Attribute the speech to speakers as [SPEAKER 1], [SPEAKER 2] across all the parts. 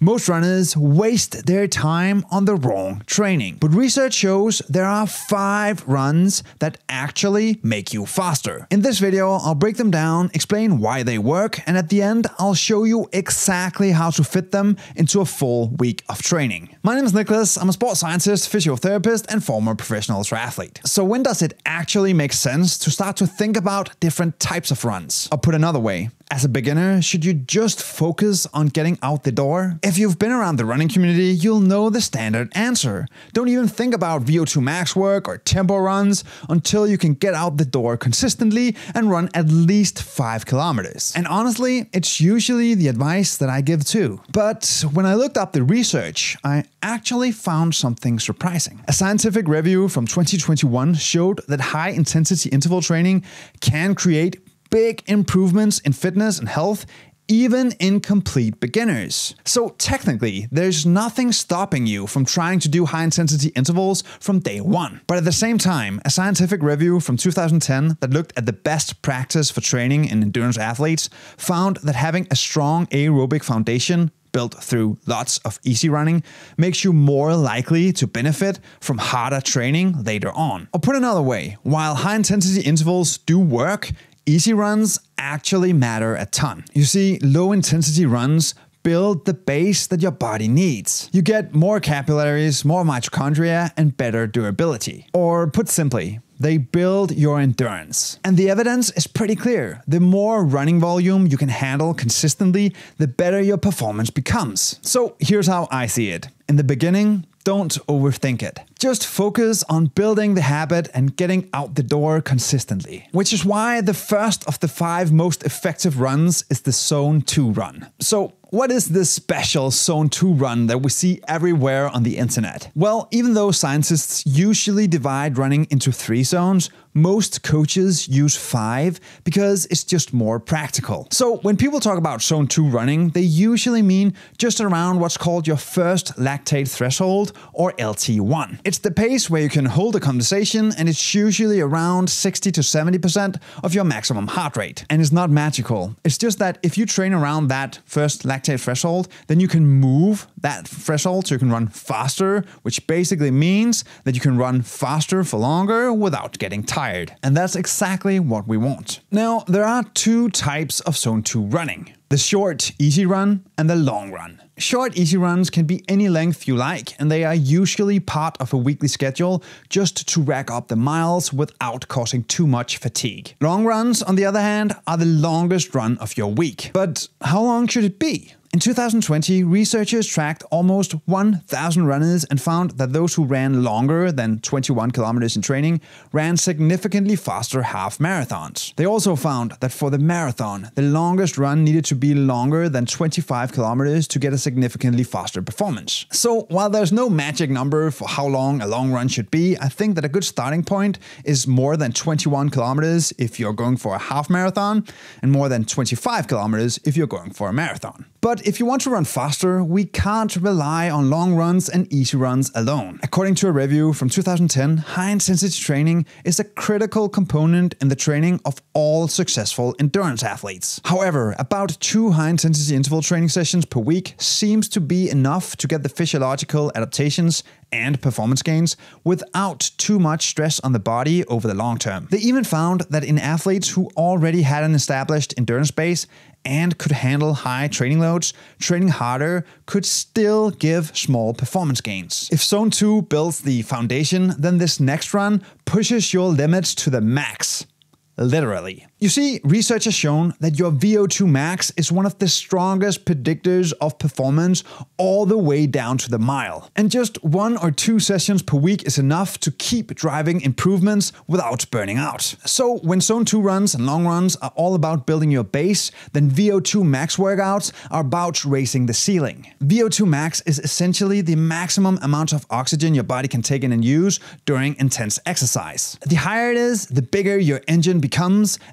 [SPEAKER 1] Most runners waste their time on the wrong training. But research shows there are five runs that actually make you faster. In this video, I'll break them down, explain why they work, and at the end, I'll show you exactly how to fit them into a full week of training. My name is Nicklas, I'm a sports scientist, physiotherapist, and former professional triathlete. So when does it actually make sense to start to think about different types of runs? I'll put another way. As a beginner, should you just focus on getting out the door? If you've been around the running community, you'll know the standard answer. Don't even think about VO2 max work or tempo runs until you can get out the door consistently and run at least 5 kilometers. And honestly, it's usually the advice that I give too. But when I looked up the research, I actually found something surprising. A scientific review from 2021 showed that high intensity interval training can create big improvements in fitness and health even in complete beginners. So technically, there's nothing stopping you from trying to do high intensity intervals from day one. But at the same time, a scientific review from 2010 that looked at the best practice for training in endurance athletes found that having a strong aerobic foundation built through lots of easy running makes you more likely to benefit from harder training later on. Or put another way, while high intensity intervals do work, Easy runs actually matter a ton. You see, low intensity runs build the base that your body needs. You get more capillaries, more mitochondria, and better durability. Or put simply, they build your endurance. And the evidence is pretty clear. The more running volume you can handle consistently, the better your performance becomes. So here's how I see it. In the beginning, don't overthink it. Just focus on building the habit and getting out the door consistently. Which is why the first of the five most effective runs is the Zone 2 run. So, what is this special Zone 2 run that we see everywhere on the internet? Well, even though scientists usually divide running into three zones, most coaches use five because it's just more practical. So when people talk about zone two running, they usually mean just around what's called your first lactate threshold or LT1. It's the pace where you can hold a conversation and it's usually around 60 to 70% of your maximum heart rate. And it's not magical. It's just that if you train around that first lactate threshold, then you can move that threshold so you can run faster, which basically means that you can run faster for longer without getting tired tired. And that's exactly what we want. Now, there are two types of Zone 2 running the short, easy run and the long run. Short, easy runs can be any length you like, and they are usually part of a weekly schedule just to rack up the miles without causing too much fatigue. Long runs, on the other hand, are the longest run of your week. But how long should it be? In 2020, researchers tracked almost 1,000 runners and found that those who ran longer than 21 kilometers in training ran significantly faster half marathons. They also found that for the marathon, the longest run needed to be longer than 25 kilometers to get a significantly faster performance. So, while there's no magic number for how long a long run should be, I think that a good starting point is more than 21 kilometers if you're going for a half marathon, and more than 25 kilometers if you're going for a marathon. But if you want to run faster, we can't rely on long runs and easy runs alone. According to a review from 2010, high intensity training is a critical component in the training of all successful endurance athletes. However, about two high intensity interval training sessions per week seems to be enough to get the physiological adaptations and performance gains without too much stress on the body over the long term. They even found that in athletes who already had an established endurance base and could handle high training loads, training harder could still give small performance gains. If Zone 2 builds the foundation, then this next run pushes your limits to the max. Literally. You see, research has shown that your VO2 max is one of the strongest predictors of performance all the way down to the mile. And just one or two sessions per week is enough to keep driving improvements without burning out. So when zone 2 runs and long runs are all about building your base, then VO2 max workouts are about raising the ceiling. VO2 max is essentially the maximum amount of oxygen your body can take in and use during intense exercise. The higher it is, the bigger your engine becomes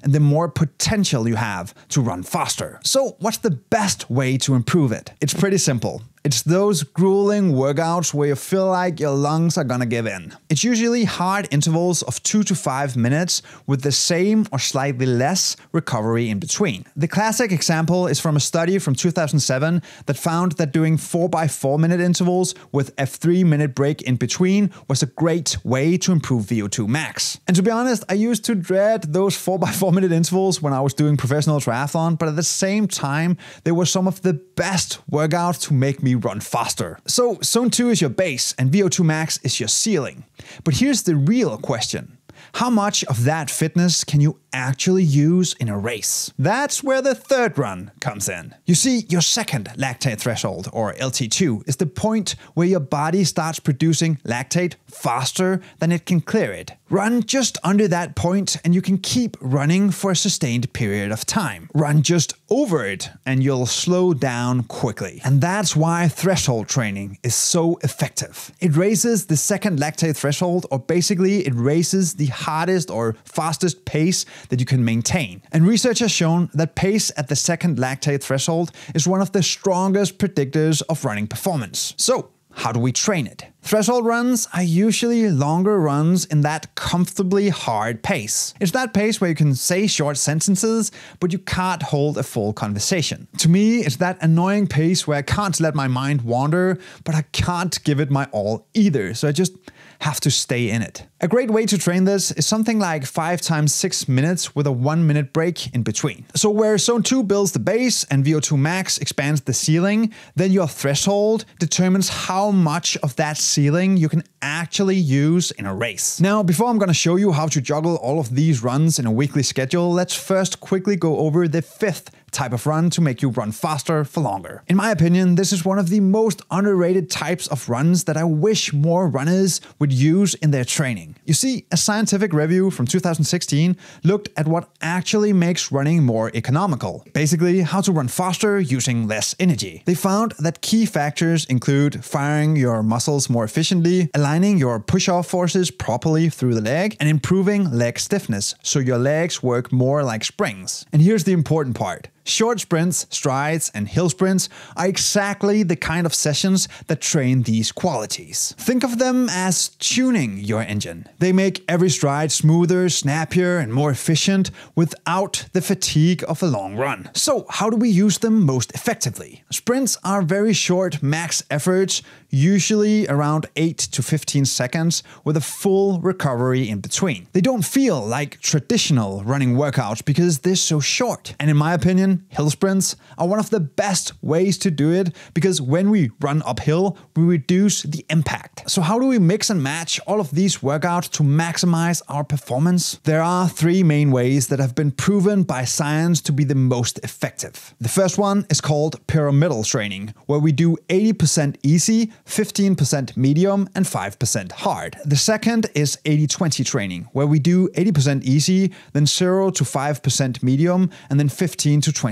[SPEAKER 1] and the more potential you have to run faster. So, what's the best way to improve it? It's pretty simple. It's those grueling workouts where you feel like your lungs are gonna give in. It's usually hard intervals of 2 to 5 minutes with the same or slightly less recovery in between. The classic example is from a study from 2007 that found that doing 4 by 4 minute intervals with a 3 minute break in between was a great way to improve VO2 max. And to be honest, I used to dread those 4 by 4 minute intervals when I was doing professional triathlon, but at the same time, they were some of the best workouts to make me run faster. So, zone 2 is your base and VO2 max is your ceiling. But here's the real question. How much of that fitness can you actually use in a race? That's where the third run comes in. You see, your second lactate threshold, or LT2, is the point where your body starts producing lactate faster than it can clear it. Run just under that point and you can keep running for a sustained period of time. Run just over it and you'll slow down quickly. And that's why threshold training is so effective. It raises the second lactate threshold, or basically, it raises the hardest or fastest pace that you can maintain. And research has shown that pace at the second lactate threshold is one of the strongest predictors of running performance. So, how do we train it? Threshold runs are usually longer runs in that comfortably hard pace. It's that pace where you can say short sentences, but you can't hold a full conversation. To me, it's that annoying pace where I can't let my mind wander, but I can't give it my all either. So I just have to stay in it. A great way to train this is something like 5 times 6 minutes with a 1 minute break in between. So where zone 2 builds the base and VO2 max expands the ceiling, then your threshold determines how much of that ceiling you can actually use in a race. Now, before I'm gonna show you how to juggle all of these runs in a weekly schedule, let's first quickly go over the fifth type of run to make you run faster for longer. In my opinion, this is one of the most underrated types of runs that I wish more runners would use in their training. You see, a scientific review from 2016 looked at what actually makes running more economical. Basically, how to run faster using less energy. They found that key factors include firing your muscles more efficiently, aligning your push-off forces properly through the leg, and improving leg stiffness so your legs work more like springs. And here's the important part. Short sprints, strides, and hill sprints are exactly the kind of sessions that train these qualities. Think of them as tuning your engine. They make every stride smoother, snappier, and more efficient without the fatigue of a long run. So, how do we use them most effectively? Sprints are very short max efforts, usually around 8 to 15 seconds, with a full recovery in between. They don't feel like traditional running workouts because they're so short. And in my opinion, hill sprints are one of the best ways to do it because when we run uphill, we reduce the impact. So, how do we mix and match all of these workouts to maximize our performance? There are three main ways that have been proven by science to be the most effective. The first one is called pyramidal training, where we do 80% easy, 15% medium, and 5% hard. The second is 80 20 training, where we do 80% easy, then 0 to 5% medium, and then 15 to 20%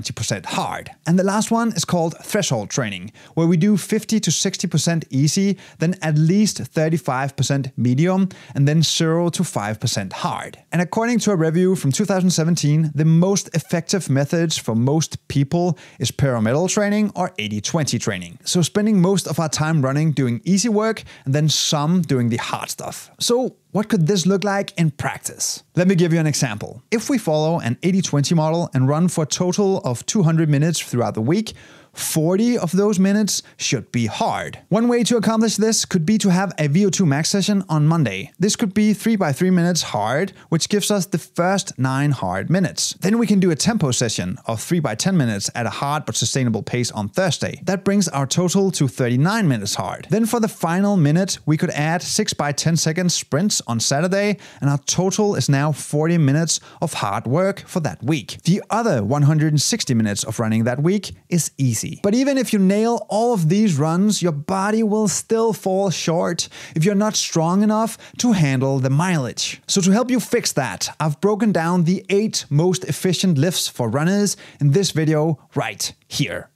[SPEAKER 1] hard. And the last one is called threshold training, where we do 50 to 60% easy, then at least 35% medium, and then 0 to 5% hard. And according to a review from 2017, the most effective methods for most people is pyramidal training or 80 20 training. So spending most of our time running doing easy work and then some doing the hard stuff. So what could this look like in practice? Let me give you an example. If we follow an 80 20 model and run for a total of 200 minutes throughout the week, 40 of those minutes should be hard. One way to accomplish this could be to have a VO2 max session on Monday. This could be 3 by 3 minutes hard, which gives us the first 9 hard minutes. Then we can do a tempo session of 3 by 10 minutes at a hard but sustainable pace on Thursday. That brings our total to 39 minutes hard. Then for the final minute, we could add 6 by 10 seconds sprints on Saturday, and our total is now 40 minutes of hard work for that week. The other 160 minutes of running that week is easy easy. But even if you nail all of these runs, your body will still fall short if you're not strong enough to handle the mileage. So to help you fix that, I've broken down the 8 most efficient lifts for runners in this video right here.